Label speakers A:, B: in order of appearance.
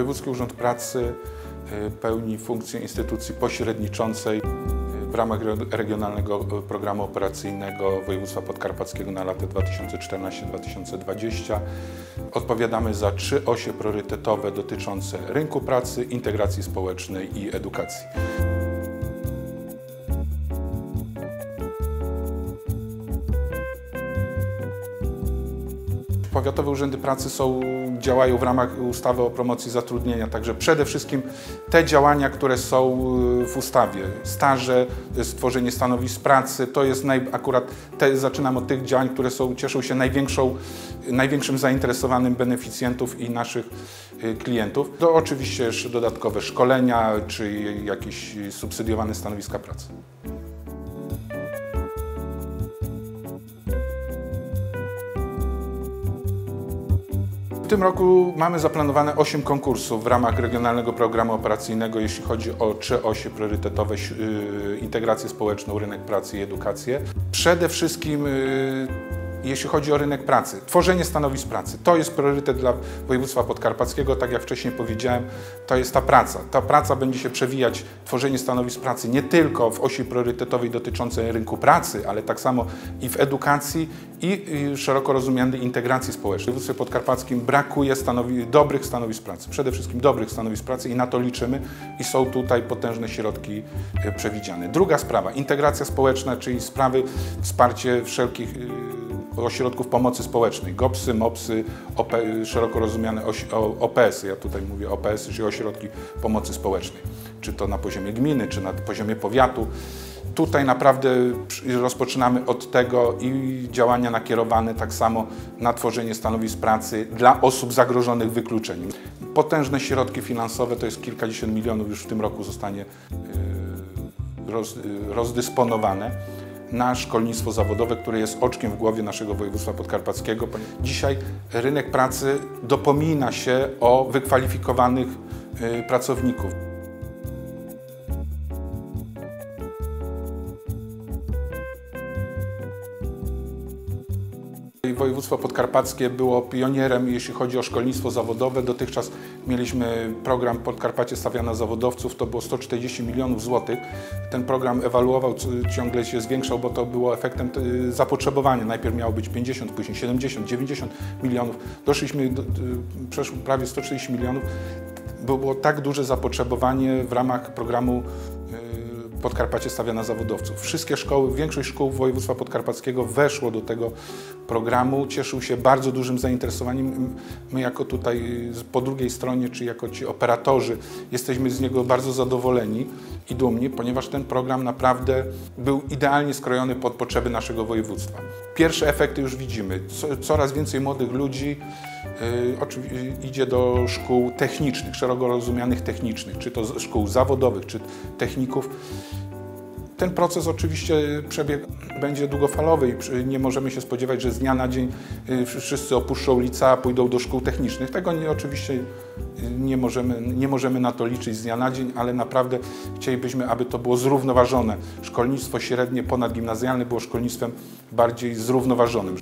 A: Wojewódzki Urząd Pracy y, pełni funkcję instytucji pośredniczącej y, w ramach re- Regionalnego Programu Operacyjnego Województwa Podkarpackiego na lata 2014-2020. Odpowiadamy za trzy osie priorytetowe dotyczące rynku pracy, integracji społecznej i edukacji. Powiatowe Urzędy Pracy są, działają w ramach ustawy o promocji zatrudnienia, także przede wszystkim te działania, które są y, w ustawie, staże, stworzenie stanowisk pracy, to jest naj, akurat, te, zaczynam od tych działań, które są, cieszą się największą, największym zainteresowanym beneficjentów i naszych y, klientów. To oczywiście jeszcze dodatkowe szkolenia, czy jakieś subsydiowane stanowiska pracy. Tym roku mamy zaplanowane 8 konkursów w ramach Regionalnego Programu Operacyjnego, jeśli chodzi o trzy osie priorytetowe, yy, integrację społeczną, rynek pracy i edukację. Przede wszystkim yy, jeśli chodzi o rynek pracy, tworzenie stanowisk pracy, to jest priorytet dla województwa podkarpackiego, tak jak wcześniej powiedziałem, to jest ta praca. Ta praca będzie się przewijać, tworzenie stanowisk pracy nie tylko w osi priorytetowej dotyczącej rynku pracy, ale tak samo i w edukacji i szeroko rozumianej integracji społecznej. W województwie podkarpackim brakuje stanowi dobrych stanowisk pracy, przede wszystkim dobrych stanowisk pracy i na to liczymy i są tutaj potężne środki e, przewidziane. Druga sprawa, integracja społeczna, czyli sprawy, wsparcie wszelkich e, ośrodków pomocy społecznej, GOPSy, MOPSy, OP, szeroko rozumiane OPS-y, ja tutaj mówię OPS-y, czyli ośrodki pomocy społecznej, czy to na poziomie gminy, czy na poziomie powiatu. Tutaj naprawdę rozpoczynamy od tego i działania nakierowane tak samo na tworzenie stanowisk pracy dla osób zagrożonych wykluczeniem. Potężne środki finansowe, to jest kilkadziesiąt milionów już w tym roku zostanie roz, yy, rozdysponowane na szkolnictwo zawodowe, które jest oczkiem w głowie naszego województwa podkarpackiego. Dzisiaj rynek pracy dopomina się o wykwalifikowanych y, pracowników. Województwo podkarpackie było pionierem, jeśli chodzi o szkolnictwo zawodowe. Dotychczas mieliśmy program Podkarpacie stawia na zawodowców, to było 140 milionów złotych. Ten program ewaluował, ciągle się zwiększał, bo to było efektem zapotrzebowania. Najpierw miało być 50, później 70, 90 milionów. Doszliśmy, do, przeszło prawie 140 milionów. Było tak duże zapotrzebowanie w ramach programu Podkarpacie stawia na zawodowców. Wszystkie szkoły, większość szkół województwa podkarpackiego weszło do tego programu, cieszył się bardzo dużym zainteresowaniem. My jako tutaj po drugiej stronie, czy jako ci operatorzy, jesteśmy z niego bardzo zadowoleni i dumni, ponieważ ten program naprawdę był idealnie skrojony pod potrzeby naszego województwa. Pierwsze efekty już widzimy. Co, coraz więcej młodych ludzi y, idzie do szkół technicznych, szeroko rozumianych technicznych, czy to szkół zawodowych, czy techników. Ten proces oczywiście przebieg będzie długofalowy i nie możemy się spodziewać, że z dnia na dzień y, wszyscy opuszczą licea, pójdą do szkół technicznych. Tego nie, oczywiście y, nie możemy, nie możemy na to liczyć z dnia na dzień, ale naprawdę chcielibyśmy, aby to było zrównoważone. Szkolnictwo średnie, ponadgimnazjalne było szkolnictwem bardziej zrównoważonym.